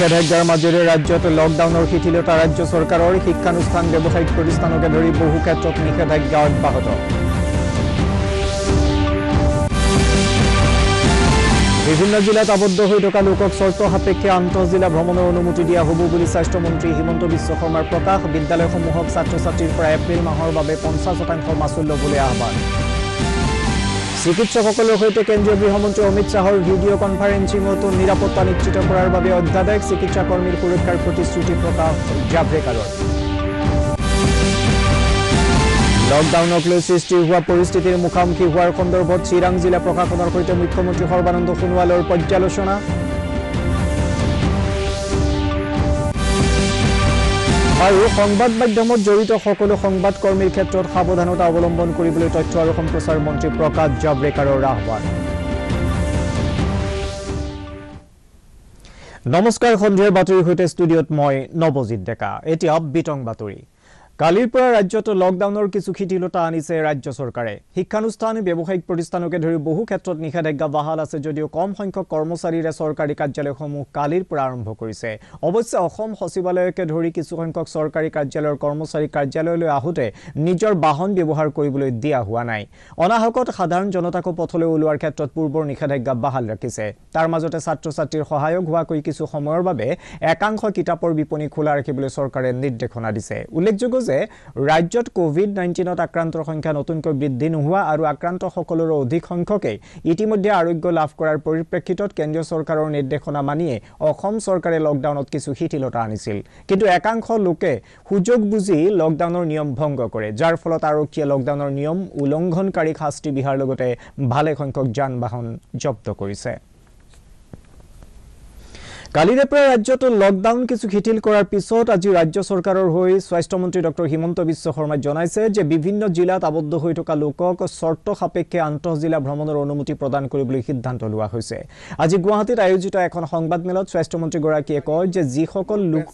নিষেধাজ্ঞাৰ মাজেৰে ৰাজ্যত লকডাউনৰ শিথিলতা ৰাজ্য চৰকাৰৰ শিক্ষানুষ্ঠান ব্যৱসায়িক প্ৰতিষ্ঠানকে ধৰি বহু ক্ষেত্ৰত নিষেধাজ্ঞা অব্যাহত। বিভিন্ন জিলাত আবদ্ধ হৈ থকা লোকক চৰ্ত সাপেক্ষে আন্তঃজিলা ভ্ৰমণৰ অনুমতি দিয়া হ'ব বুলি স্বাস্থ্যমন্ত্ৰী হিমন্ত বিশ্ব শৰ্মাৰ প্ৰকাশ। বিদ্যালয়সমূহক ছাত্ৰ ছাত্ৰীৰ পৰা এপ্ৰিল মাহৰ বাবে পঞ্চাছ শতাংশ মাচুল ল'বলৈ আহ্বান। চিকিৎসকসকলৰ সৈতে কেন্দ্ৰীয় গৃহমন্ত্ৰী অমিত শ্বাহৰ ভিডিঅ' কনফাৰেন্সিঙতো নিৰাপত্তা নিশ্চিত কৰাৰ বাবে অধ্যাদেশ চিকিৎসা কৰ্মীৰ সুৰক্ষাৰ প্ৰতিশ্ৰুতি প্ৰকাশ। জাভ্ৰেকাৰৰ লকডাউনক লৈ সৃষ্টি হোৱা পৰিস্থিতিৰ মুখামুখি হোৱাৰ সন্দৰ্ভত চিৰাং জিলা প্ৰশাসনৰ সৈতে মুখ্যমন্ত্ৰী সৰ্বানন্দ সোণোৱালৰ পৰ্যালোচনা। আৰু সংবাদ মাধ্যমত জড়িত সকলো সংবাদ কৰ্মীৰ ক্ষেত্ৰত সাৱধানতা অৱলম্বন কৰিবলৈ তথ্য আৰু সম্প্ৰচাৰ মন্ত্ৰী প্ৰকাশ জাভ্ৰেকাৰৰ আহ্বান। নমস্কাৰ সন্ধিয়াৰ বাতৰিৰ সৈতে ষ্টুডিঅ'ত মই নৱজিৎ ডেকা। এতিয়া বিতং বাতৰি। কালিৰ পৰা ৰাজ্যত লকডাউনৰ কিছু শিথিলতা আনিছে ৰাজ্য চৰকাৰে। শিক্ষানুষ্ঠান ব্যৱসায়িক প্ৰতিষ্ঠানকে ধৰি বহু ক্ষেত্ৰত নিষেধাজ্ঞা বাহাল আছে যদিও কম সংখ্যক কৰ্মচাৰীৰে চৰকাৰী কাৰ্যালয়সমূহ কালিৰ পৰা আৰম্ভ কৰিছে। অৱশ্যে অসম সচিবালয়কে ধৰি কিছুসংখ্যক চৰকাৰী কাৰ্যালয়ৰ কৰ্মচাৰী কাৰ্যালয়লৈ আহোঁতে নিজৰ বাহন ব্যৱহাৰ কৰিবলৈ দিয়া হোৱা নাই। অনাহকত সাধাৰণ জনতাকো পথলৈ ওলোৱাৰ ক্ষেত্ৰত পূৰ্বৰ নিষেধাজ্ঞা বাহাল ৰাখিছে। তাৰ মাজতে ছাত্ৰ ছাত্ৰীৰ সহায়ক হোৱাকৈ কিছু সময়ৰ বাবে একাংশ কিতাপৰ বিপণী খোলা ৰাখিবলৈ চৰকাৰে নিৰ্দেশনা দিছে। উল্লেখযোগ্য যে ৰাজ্যত কভিড নাইণ্টিনত আক্ৰান্তৰ সংখ্যা নতুনকৈ বৃদ্ধি নোহোৱা আৰু আক্ৰান্তসকলৰো অধিক সংখ্যকেই ইতিমধ্যে আৰোগ্য লাভ কৰাৰ পৰিপ্ৰেক্ষিতত কেন্দ্ৰীয় চৰকাৰৰ নিৰ্দেশনা মানিয়ে অসম চৰকাৰে লকডাউনত কিছু শিথিলতা আনিছিল। কিন্তু একাংশ লোকে সুযোগ বুজি লকডাউনৰ নিয়ম ভংগ কৰে যাৰ ফলত আৰক্ষীয়ে লকডাউনৰ নিয়ম উলংঘনকাৰীক শাস্তি বিহাৰ লগতে ভালেসংখ্যক যান বাহন জব্দ কৰিছে। কালিৰে পৰা ৰাজ্যত লকডাউন কিছু শিথিল কৰাৰ পিছত আজি ৰাজ্য চৰকাৰৰ হৈ স্বাস্থ্যমন্ত্ৰী ডঃ হিমন্ত বিশ্ব শৰ্মাই জনাইছে যে বিভিন্ন জিলাত আবদ্ধ হৈ থকা লোকক চৰ্ত সাপেক্ষে আন্তঃজিলা ভ্ৰমণৰ অনুমতি প্ৰদান কৰিবলৈ সিদ্ধান্ত লোৱা হৈছে। আজি গুৱাহাটীত আয়োজিত এখন সংবাদমেলত স্বাস্থ্যমন্ত্ৰীগৰাকীয়ে কয় যে যিসকল লোক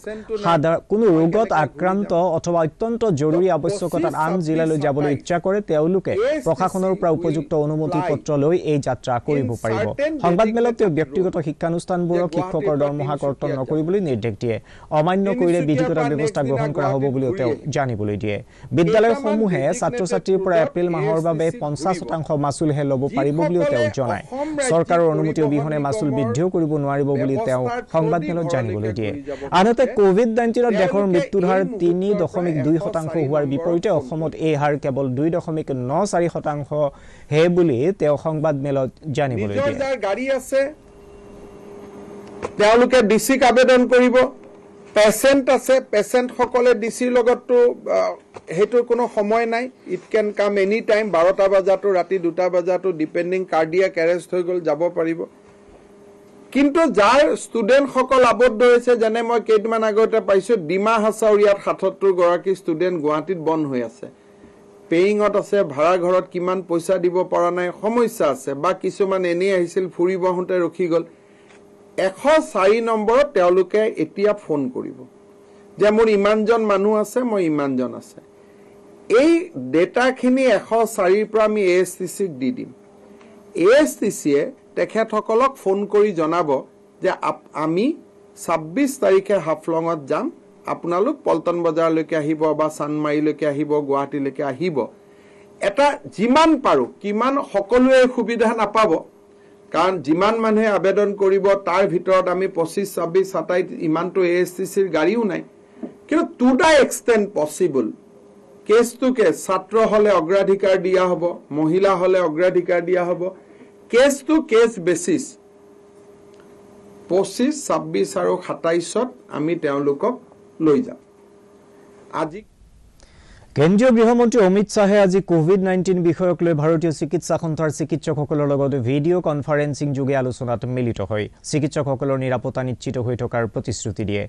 কোনো ৰোগত আক্ৰান্ত অথবা অত্যন্ত জৰুৰী আৱশ্যকতাত আন জিলালৈ যাবলৈ ইচ্ছা কৰে তেওঁলোকে প্ৰশাসনৰ পৰা উপযুক্ত অনুমতি পত্ৰ লৈ এই যাত্ৰা কৰিব পাৰিব। সংবাদমেলত তেওঁ ব্যক্তিগত শিক্ষানুষ্ঠানবোৰক শিক্ষকৰ দৰমহা কৰ্তন নকৰিবলৈ নিৰ্দেশ দিয়ে। অমান্য কৰিলে বিধিগত ব্যৱস্থা গ্ৰহণ কৰা হ'ব বুলিও তেওঁ জানিবলৈ দিয়ে। বিদ্যালয়সমূহে ছাত্ৰ ছাত্ৰীৰ পৰা এপ্ৰিল মাহৰ বাবে পঞ্চাছ শতাংশ মাচুলহে ল'ব পাৰিব বুলিও তেওঁ জনায়। চৰকাৰৰ অনুমতি অবিহনে মাচুল বৃদ্ধিও কৰিব নোৱাৰিব বুলি তেওঁ সংবাদমেলত জানিবলৈ দিয়ে। আনহাতে কভিড নাইণ্টিনত দেশৰ মৃত্যুৰ হাৰ তিনি দশমিক দুই শতাংশ হোৱাৰ বিপৰীতে অসমত এই হাৰ কেৱল দুই দশমিক ন চাৰি শতাংশহে বুলি তেওঁ সংবাদমেলত জানিবলৈ দিয়ে। তেওঁলোকে ডি চিক আবেদন কৰিব। পেচেণ্ট আছে পেচেণ্টসকলে ডি চিৰ লগততো সেইটোৰ কোনো সময় নাই। ইট কেন কাম এনি টাইম বাৰটা বজাতো ৰাতি দুটা বজাতো ডিপেণ্ডিং কাৰ্ডিয়াক এৰেষ্ট হৈ গ'ল যাব পাৰিব। কিন্তু যাৰ ষ্টুডেণ্টসকল আবদ্ধ হৈছে যেনে মই কেইদিনমান আগতে পাইছোঁ ডিমা হাছাউৰিয়াত সাতসত্তৰ গৰাকী ষ্টুডেণ্ট গুৱাহাটীত বন্ধ হৈ আছে। পেয়িঙত আছে ভাড়া ঘৰত কিমান পইচা দিব পৰা নাই সমস্যা আছে। বা কিছুমান এনেই আহিছিল ফুৰিব আহোঁতে ৰখি গ'ল। এশ চাৰি নম্বৰত তেওঁলোকে এতিয়া ফোন কৰিব। যে মোৰ ইমানজন মানুহ আছে মই ইমানজন আছে। এই ডেটাখিনি এশ চাৰিৰ পৰা আমি এ এছ টি চিক দি দিম। এ এছ টি চিয়ে তেখেতসকলক ফোন কৰি জনাব যে আমি ছাব্বিছ তাৰিখে হাফলঙত যাম। আপোনালোক পল্টন বজাৰলৈকে আহিব বা চান্দমাৰীলৈকে আহিব গুৱাহাটীলৈকে আহিব। এটা যিমান পাৰোঁ কিমান সকলোৱে সুবিধা নাপাব কাৰণ যিমান মানুহে আবেদন কৰিব তাৰ ভিতৰত আমি পঁচিছ ছাব্বিছ সাতাইছ ইমানটো এ এছ টি চিৰ গাড়ীও নাই। কিন্তু to the extent possible case ছাত্ৰ হ'লে অগ্ৰাধিকাৰ দিয়া হ'ব মহিলা হ'লে অগ্ৰাধিকাৰ দিয়া হ'ব। কেছ টু কেছ বেচিছ পঁচিছ ছাব্বিছ আৰু সাতাইছত আমি তেওঁলোকক লৈ যাম। আজি কেন্দ্ৰীয় গৃহমন্ত্ৰী অমিত শ্বাহে আজি কভিড নাইণ্টিন বিষয়ক লৈ ভাৰতীয় চিকিৎসা সন্থাৰ চিকিৎসকসকলৰ লগত ভিডিঅ' কনফাৰেন্সিং যোগে আলোচনাত মিলিত হয় চিকিৎসকসকলৰ নিৰাপত্তা নিশ্চিত হৈ থকাৰ প্ৰতিশ্ৰুতি দিয়ে।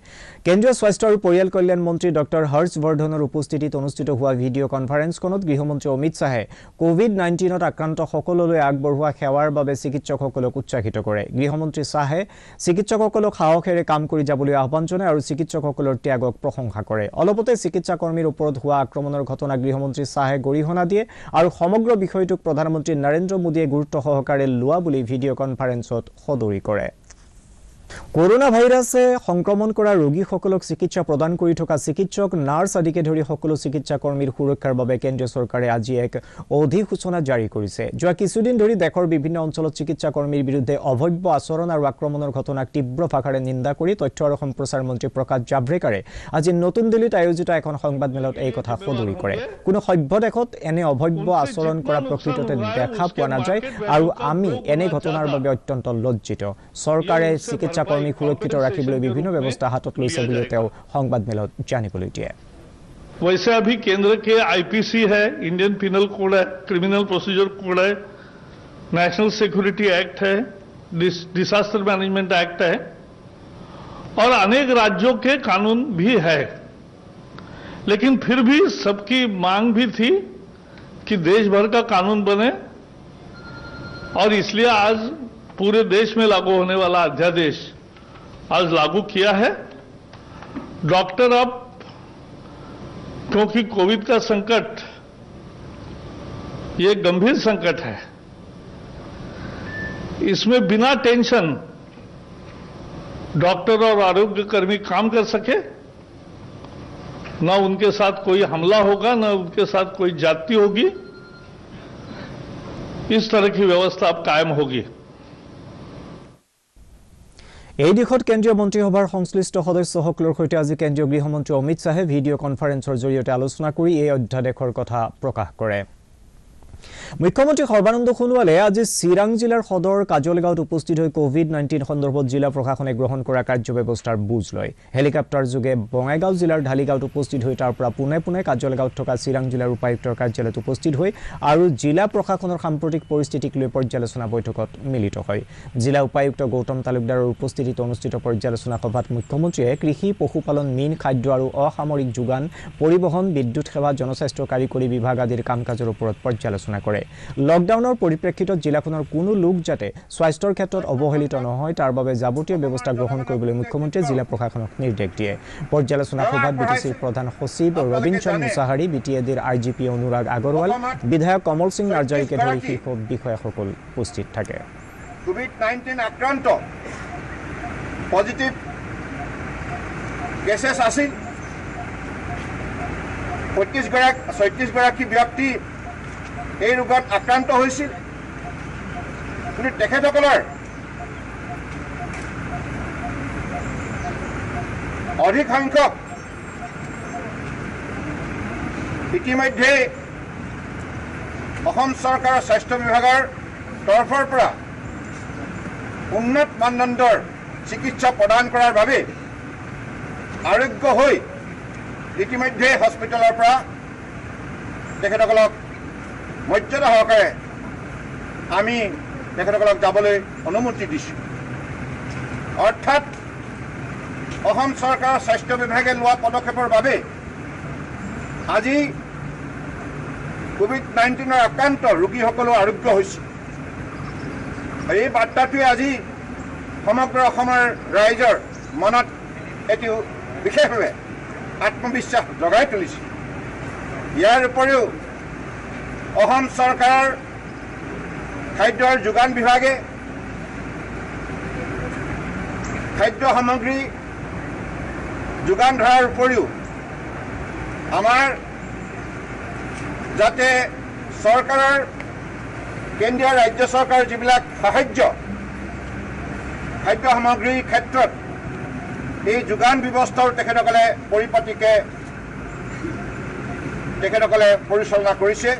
কেন্দ্ৰীয় স্বাস্থ্য আৰু পৰিয়াল কল্যাণ মন্ত্ৰী ডঃ হৰ্ষবৰ্ধনৰ উপস্থিতিত অনুষ্ঠিত হোৱা ভিডিঅ' কনফাৰেন্সখনত গৃহমন্ত্ৰী অমিত শ্বাহে কভিড নাইণ্টিনত আক্ৰান্ত সকললৈ আগবঢ়োৱা সেৱাৰ বাবে চিকিৎসকসকলক উৎসাহিত কৰে। গৃহমন্ত্ৰী শ্বাহে চিকিৎসকসকলক সাহসেৰে কাম কৰি যাবলৈ আহ্বান জনায় আৰু চিকিৎসকসকলৰ ত্যাগক প্ৰশংসা কৰে। অলপতে চিকিৎসা কৰ্মীৰ ওপৰত হোৱা আক্ৰমণৰ ঘটনা গৃহমন্ত্ৰী শ্বাহে গৰিহণা দিয়ে আৰু সমগ্ৰ বিষয়টোক প্ৰধানমন্ত্ৰী নৰেন্দ্ৰ মোদীয়ে গুৰুত্ব সহকাৰে লোৱা বুলি ভিডিঅ' কনফাৰেন্সত সদৰি কৰে। কৰোণা ভাইৰাছে সংক্ৰমণ কৰা ৰোগীসকলক চিকিৎসা প্ৰদান কৰি থকা চিকিৎসক নাৰ্ছ আদিকে ধৰি সকলো চিকিৎসা কৰ্মীৰ সুৰক্ষাৰ বাবে কেন্দ্ৰীয় চৰকাৰে আজি এক অধিসূচনা জাৰি কৰিছে। যোৱা কিছুদিন ধৰি দেশৰ বিভিন্ন অঞ্চলত চিকিৎসা কৰ্মীৰ বিৰুদ্ধে অভব্য আচৰণ আৰু আক্ৰমণৰ ঘটনাক তীব্ৰ ভাষাৰে নিন্দা কৰি তথ্য আৰু সম্প্ৰচাৰ মন্ত্ৰী প্ৰকাশ জাভ্ৰেকাৰে আজি নতুন দিল্লীত আয়োজিত এখন সংবাদমেলত এই কথা সদৰি কৰে। কোনো সভ্য দেশত এনে অভব্য আচৰণ কৰা প্ৰকৃততে দেখা পোৱা নাযায় আৰু আমি এনে ঘটনাৰ বাবে অত্যন্ত লজ্জিত। চৰকাৰে চিকিৎসা কৰ্মীক সুৰক্ষিত ৰাখিবলৈ বিভিন্ন ব্যৱস্থা হাতত লৈছে বুলিও তেওঁ সংবাদমেলত জানিবলৈ দিয়ে वैसे अभी केंद्र के आईपीसी है इंडियन पिनल कोड है क्रिमिनल प्रोसीजर कोड है नेशनल सिक्योरिटी एक्ट है डिस, डिसास्टर मैनेजमेंट एक्ट है और अनेक राज्यों के कानून भी है लेकिन फिर भी सबकी मांग भी थी कि देश भर का कानून बने और इसलिए आज पूरे देश में लागू होने वाला अध्यादेश आज लागू किया है। डॉक्टर अब, क्योंकि कोविड का संकट, ये गंभीर संकट है। इसमें बिना टेंशन डॉक्टर और आरोग्य कर्मी काम कर सके। ना उनके साथ कोई हमला होगा, ना उनके साथ कोई जाति होगी। इस तरह की व्यवस्था अब कायम होगी। এই দিশত কেন্দ্ৰীয় মন্ত্ৰীসভাৰ সংশ্লিষ্ট সদস্যসকলৰ সৈতে আজি কেন্দ্ৰীয় গৃহমন্ত্ৰী অমিত শ্বাহে ভিডিঅ' কনফাৰেন্সৰ জৰিয়তে আলোচনা কৰি এই অধ্যাদেশৰ কথা প্ৰকাশ কৰে। মুখ্যমন্ত্ৰী সৰ্বানন্দ সোণোৱালে আজি চিৰাং জিলাৰ সদৰ কাজলগাঁৱত উপস্থিত হৈ কভিড নাইণ্টিন সন্দৰ্ভত জিলা প্ৰশাসনে গ্ৰহণ কৰা কাৰ্যব্যৱস্থাৰ বুজ লয়। হেলিকপ্টাৰ যোগে বঙাইগাঁও জিলাৰ ঢালিগাঁৱত উপস্থিত হৈ তাৰ পৰা পোনে পোনে কাজলগাঁৱত থকা চিৰাং জিলাৰ উপায়ুক্তৰ কাৰ্যালয়ত উপস্থিত হৈ আৰু জিলা প্ৰশাসনৰ সাম্প্ৰতিক পৰিস্থিতিক লৈ পৰ্যালোচনা বৈঠকত মিলিত হয়। জিলা উপায়ুক্ত গৌতম তালুকদাৰৰ উপস্থিতিত অনুষ্ঠিত পৰ্যালোচনা সভাত মুখ্যমন্ত্ৰীয়ে কৃষি পশুপালন মীন খাদ্য আৰু অসামৰিক যোগান পৰিবহণ বিদ্যুৎ সেৱা জনস্বাস্থ্য কাৰিকৰী বিভাগ আদিৰ কাম কাজৰ ওপৰত পৰ্যালোচনা কৰে। লকডাউনৰ পৰিপ্ৰেক্ষিতত জিলাখনৰ কোনো লোক যাতে স্বাস্থ্যৰ ক্ষেত্ৰত অৱহেলিত নহয় তাৰ বাবে যাৱতীয় ব্যৱস্থা গ্ৰহণ কৰিবলৈ মুখ্যমন্ত্ৰীয়ে জিলা প্ৰশাসনক নিৰ্দেশ দিয়ে। পৰ্যালোচনা সভাত বি টি চিৰ প্ৰধান সচিব Rabindran Mushahary B T A ডিৰ I G P Anurag Agarwal বিধায়ক কমল সিং নাৰ্জাৰীকে ধৰি শীৰ্ষ বিষয়াসকল উপস্থিত থাকে। কোভিড নাইণ্টিন আক্ৰান্ত পজিটিভ কেছেছ আছিল। পঁয়ত্ৰিছগৰাকী ছয়ত্ৰিছগৰাকী ব্যক্তি এই ৰোগত আক্ৰান্ত হৈছিল। কিন্তু তেখেতসকলৰ অধিক সংখ্যক ইতিমধ্যে অসম চৰকাৰৰ স্বাস্থ্য বিভাগৰ তৰফৰ পৰা উন্নত মানদণ্ডৰ চিকিৎসা প্ৰদান কৰাৰ বাবে আৰোগ্য হৈ ইতিমধ্যে হস্পিটেলৰ পৰা তেখেতসকলক মৰ্যাদা সহকাৰে আমি তেখেতসকলক যাবলৈ অনুমতি দিছোঁ। অৰ্থাৎ অসম চৰকাৰৰ স্বাস্থ্য বিভাগে লোৱা পদক্ষেপৰ বাবে আজি কোভিড নাইণ্টিনৰ আক্ৰান্ত ৰোগীসকলো আৰোগ্য হৈছে। এই বাৰ্তাটোৱে আজি সমগ্ৰ অসমৰ ৰাইজৰ মনত এটি বিশেষভাৱে আত্মবিশ্বাস জগাই তুলিছে। ইয়াৰ উপৰিও অসম চৰকাৰৰ খাদ্যৰ যোগান বিভাগে খাদ্য সামগ্ৰী যোগান ধৰাৰ উপৰিও আমাৰ যাতে চৰকাৰৰ কেন্দ্ৰীয় ৰাজ্য চৰকাৰৰ যিবিলাক সাহায্য খাদ্য সামগ্ৰীৰ ক্ষেত্ৰত এই যোগান ব্যৱস্থাও তেখেতসকলে পৰিপাটিকে তেখেতসকলে পৰিচালনা কৰিছে।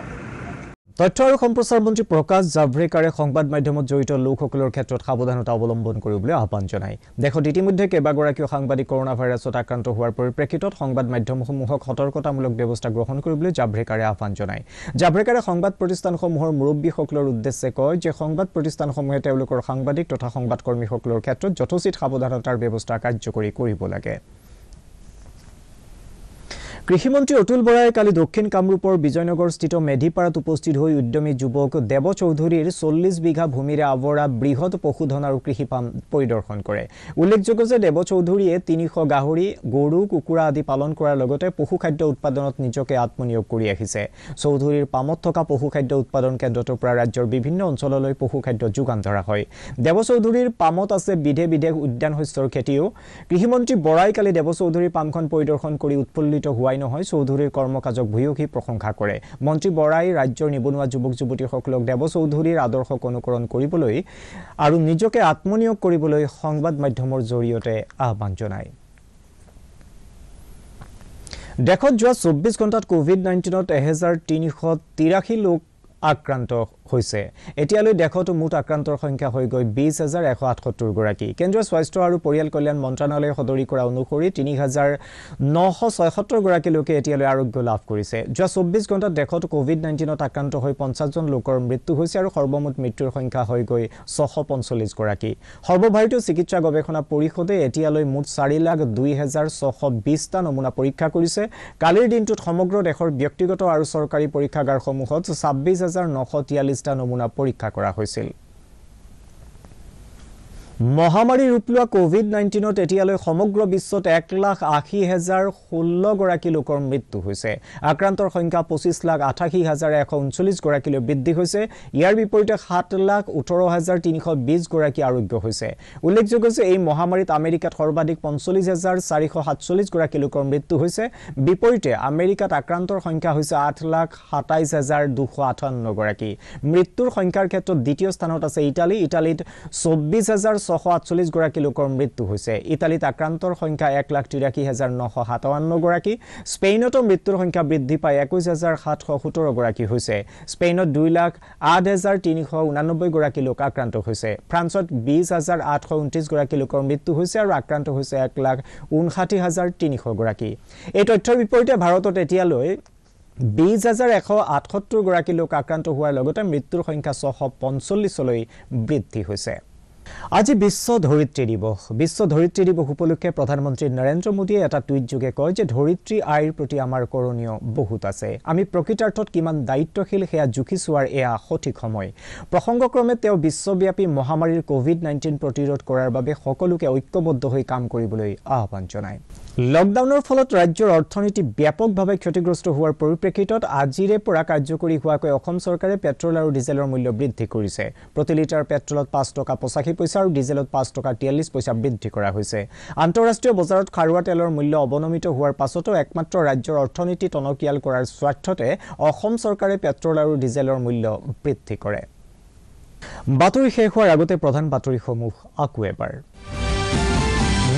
তথ্য আৰু সম্প্ৰচাৰ মন্ত্ৰী প্ৰকাশ জাভ্ৰেকাৰে সংবাদ মাধ্যমত জড়িত লোকসকলৰ ক্ষেত্ৰত সাৱধানতা অৱলম্বন কৰিবলৈ আহ্বান জনায়। দেশত ইতিমধ্যে কেইবাগৰাকীও সাংবাদিক কৰোণা ভাইৰাছত আক্ৰান্ত হোৱাৰ পৰিপ্ৰেক্ষিতত সংবাদ মাধ্যমসমূহক সতৰ্কতামূলক ব্যৱস্থা গ্ৰহণ কৰিবলৈ জাভ্ৰেকাৰে আহ্বান জনায়। জাভ্ৰেকাৰে সংবাদ প্ৰতিষ্ঠানসমূহৰ মুৰব্বীসকলৰ উদ্দেশ্যে কয় যে সংবাদ প্ৰতিষ্ঠানসমূহে তেওঁলোকৰ সাংবাদিক তথা সংবাদকৰ্মীসকলৰ ক্ষেত্ৰত যথোচিত সাৱধানতাৰ ব্যৱস্থা কাৰ্যকৰী কৰিব লাগে। কৃষিমন্ত্ৰী অতুল বৰাই কালি দক্ষিণ কামৰূপৰ বিজয়নগৰস্থিত মেধিপাৰাত উপস্থিত হৈ উদ্যমী যুৱক দেৱ চৌধুৰীৰ চল্লিছ বিঘা ভূমিৰে আৱৰা বৃহৎ পশুধন আৰু কৃষি ফাৰ্ম পৰিদৰ্শন কৰে। উল্লেখযোগ্য যে দেৱ চৌধুৰীয়ে তিনিশ গাহৰি গৰু কুকুৰা আদি পালন কৰাৰ লগতে পশুখাদ্য উৎপাদনত নিজকে আত্মনিয়োগ কৰি আহিছে। চৌধুৰীৰ পামত থকা পশুখাদ্য উৎপাদন কেন্দ্ৰটোৰ পৰা ৰাজ্যৰ বিভিন্ন অঞ্চললৈ পশুখাদ্য যোগান ধৰা হয়। দেৱ চৌধুৰীৰ পামত আছে বিধে বিধে উদ্যান শস্যৰ খেতিও। কৃষিমন্ত্ৰী বৰাই কালি দেৱ চৌধুৰীৰ পামখন পৰিদৰ্শন কৰি উৎফুল্লিত হোৱাই নহয় চৌধুৰীৰ কৰ্মকাজক ভূয়সী প্ৰশংসা কৰে। মন্ত্ৰী বৰাই ৰাজ্যৰ নিবনুৱা যুৱক যুৱতীসকলক দেৱ চৌধুৰীৰ আদৰ্শক অনুকৰণ কৰিবলৈ আৰু নিজকে আত্মনিয়োগ কৰিবলৈ সংবাদ মাধ্যমৰ জৰিয়তে আহ্বান জনায়। দেশত যোৱা চৌব্বিছ ঘণ্টাত কোভিড নাইণ্টিনত এহেজাৰ তিনিশ তিৰাশী লোক আক্ৰান্ত হৈছে। এতিয়ালৈ দেশতো মুঠ আক্ৰান্তৰ সংখ্যা হৈ গৈ বিছ হাজাৰ এশ আঠসত্তৰগৰাকী। কেন্দ্ৰীয় স্বাস্থ্য আৰু পৰিয়াল কল্যাণ মন্ত্ৰালয়ে সদৰি কৰা অনুসৰি তিনি হাজাৰ নশ ছয়সত্তৰগৰাকী লোকে এতিয়ালৈ আৰোগ্য লাভ কৰিছে। যোৱা চৌব্বিছ ঘণ্টাত দেশত কোভিড নাইণ্টিনত আক্ৰান্ত হৈ পঞ্চাছজন লোকৰ মৃত্যু হৈছে আৰু সৰ্বমুঠ মৃত্যুৰ সংখ্যা হৈ গৈ ছশ পঞ্চল্লিছগৰাকী। সৰ্বভাৰতীয় চিকিৎসা গৱেষণা পৰিষদে এতিয়ালৈ মুঠ চাৰি লাখ দুই হাজাৰ ছশ বিছটা নমুনা পৰীক্ষা কৰিছে। কালিৰ দিনটোত সমগ্ৰ দেশৰ ব্যক্তিগত আৰু চৰকাৰী পৰীক্ষাগাৰসমূহত ছাব্বিছ হাজাৰ নশ নমুনা পৰীক্ষা কৰা হৈছিল। মহামাৰী ৰূপ লোৱা কোভিড নাইণ্টিনত এতিয়ালৈ সমগ্ৰ বিশ্বত এক লাখ আশী হাজাৰ ষোল্লগৰাকী লোকৰ মৃত্যু হৈছে। আক্ৰান্তৰ সংখ্যা পঁচিছ লাখ আঠাশী হাজাৰ এশ ঊনচল্লিছগৰাকীলৈ বৃদ্ধি হৈছে। ইয়াৰ বিপৰীতে সাত লাখ ওঠৰ হাজাৰ তিনিশ বিছগৰাকী আৰোগ্য হৈছে। উল্লেখযোগ্য যে এই মহামাৰীত আমেৰিকাত সৰ্বাধিক পঞ্চল্লিছ হাজাৰ চাৰিশ সাতচল্লিছগৰাকী লোকৰ মৃত্যু হৈছে। বিপৰীতে আমেৰিকাত আক্ৰান্তৰ সংখ্যা হৈছে আঠ লাখ সাতাইছ হাজাৰ দুশ আঠাৱন্নগৰাকী মৃত্যুৰ সংখ্যাৰ ক্ষেত্ৰত দ্বিতীয় স্থানত আছে ইটালী। ইটালীত চৌব্বিছ হাজাৰ ছশ আঠচল্লিছগৰাকী লোকৰ মৃত্যু হৈছে। ইটালীত আক্ৰান্তৰ সংখ্যা এক লাখ তিৰাশী হাজাৰ নশ সাতাৱন্নগৰাকী। স্পেইনতো মৃত্যুৰ সংখ্যা বৃদ্ধি পাই একৈছ হাজাৰ সাতশ সোতৰগৰাকী হৈছে। স্পেইনত দুই লাখ আঠ হাজাৰ তিনিশ ঊনানব্বৈগৰাকী লোক আক্ৰান্ত হৈছে। ফ্ৰান্সত বিছ হাজাৰ আঠশ ঊনত্ৰিছগৰাকী লোকৰ মৃত্যু হৈছে আৰু আক্ৰান্ত হৈছে এক লাখ ঊনষাঠি হাজাৰ তিনিশগৰাকী। এই তথ্যৰ বিপৰীতে ভাৰতত এতিয়ালৈ বিছ হাজাৰ এশ আঠসত্তৰগৰাকী লোক আক্ৰান্ত হোৱাৰ লগতে মৃত্যুৰ সংখ্যা ছশ পঞ্চল্লিছলৈ বৃদ্ধি হৈছে। আজি বিশ্ব ধৰিত্ৰী দিৱস। বিশ্ব ধৰিত্ৰী দিৱস উপলক্ষে প্ৰধানমন্ত্ৰী নৰেন্দ্ৰ মোদীয়ে এটা টুইটযোগে কয় যে ধৰিত্ৰী আইৰ প্ৰতি আমাৰ কৰণীয় বহুত আছে। আমি প্ৰকৃতাৰ্থত কিমান দায়িত্বশীল সেয়া জুখি চোৱাৰ এয়া সঠিক সময়। প্ৰসংগক্ৰমে তেওঁ বিশ্বব্যাপী মহামাৰীৰ কোভিড নাইণ্টিন প্ৰতিৰোধ কৰাৰ বাবে সকলোকে ঐক্যবদ্ধ হৈ কাম কৰিবলৈ আহ্বান জনায়। লকডাউনৰ ফলত ৰাজ্যৰ অৰ্থনীতি ব্যাপকভাৱে ক্ষতিগ্ৰস্ত হোৱাৰ পৰিপ্ৰেক্ষিতত আজিৰে পৰা কাৰ্যকৰী হোৱাকৈ অসম চৰকাৰে পেট্ৰল আৰু ডিজেলৰ মূল্য বৃদ্ধি কৰিছে। প্ৰতি লিটাৰ পেট্ৰলত পাঁচ টকা পঁচাশী পইচা আৰু ডিজেলত পাঁচ টকা তিয়াল্লিছ পইচা বৃদ্ধি কৰা হৈছে। আন্তঃৰাষ্ট্ৰীয় বজাৰত খাৰুৱা তেলৰ মূল্য অৱনমিত হোৱাৰ পাছতো একমাত্ৰ ৰাজ্যৰ অৰ্থনীতি টনকিয়াল কৰাৰ স্বাৰ্থতে অসম চৰকাৰে পেট্ৰল আৰু ডিজেলৰ মূল্য বৃদ্ধি কৰে। বাতৰি শেষ হোৱাৰ আগতে প্ৰধান বাতৰিসমূহ আকৌ এবাৰ।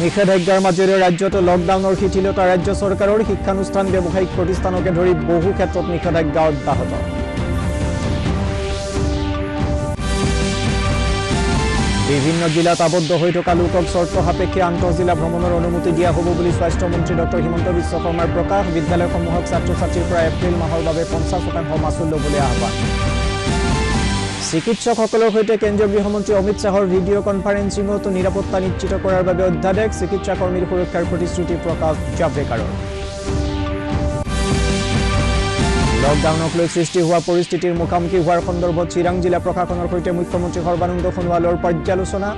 নিষেধাজ্ঞাৰ মাজেৰে ৰাজ্যত লকডাউনৰ শিথিলতা ৰাজ্য চৰকাৰৰ শিক্ষানুষ্ঠান ব্যৱসায়িক প্ৰতিষ্ঠানকে ধৰি বহু ক্ষেত্ৰত নিষেধাজ্ঞা অব্যাহত। বিভিন্ন জিলাত আবদ্ধ হৈ থকা লোকক চৰ্ত সাপেক্ষে আন্তঃজিলা ভ্ৰমণৰ অনুমতি দিয়া হ'ব বুলি স্বাস্থ্যমন্ত্ৰী ডঃ হিমন্ত বিশ্ব শৰ্মাৰ প্ৰকাশ। বিদ্যালয়সমূহক ছাত্ৰ ছাত্ৰীৰ পৰা এপ্ৰিল মাহৰ বাবে পঞ্চাছ শতাংশ মাচুল ল'বলৈ আহ্বান। চিকিৎসকসকলৰ সৈতে কেন্দ্ৰীয় গৃহমন্ত্ৰী অমিত শ্বাহৰ ভিডিঅ' কনফাৰেন্সিঙত নিৰাপত্তা নিশ্চিত কৰাৰ বাবে অধ্যাদেশ চিকিৎসা কৰ্মীৰ সুৰক্ষাৰ প্ৰতিশ্ৰুতি প্ৰকাশ জাভ্ৰেকাৰৰ। লকডাউনক লৈ সৃষ্টি হোৱা পৰিস্থিতিৰ মুখামুখি হোৱাৰ সন্দৰ্ভত চিৰাং জিলা প্ৰশাসনৰ সৈতে মুখ্যমন্ত্ৰী সৰ্বানন্দ সোণোৱালৰ পৰ্যালোচনা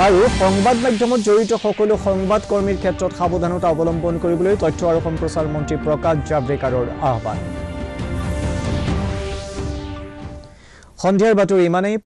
আৰু সংবাদ মাধ্যমত জড়িত সকলো সংবাদ কৰ্মীৰ ক্ষেত্ৰত সাৱধানতা অৱলম্বন কৰিবলৈ তথ্য আৰু সম্প্ৰচাৰ মন্ত্ৰী প্ৰকাশ জাভ্ৰেকাৰৰ আহ্বান। সন্ধিয়াৰ বাতৰি ইমানেই।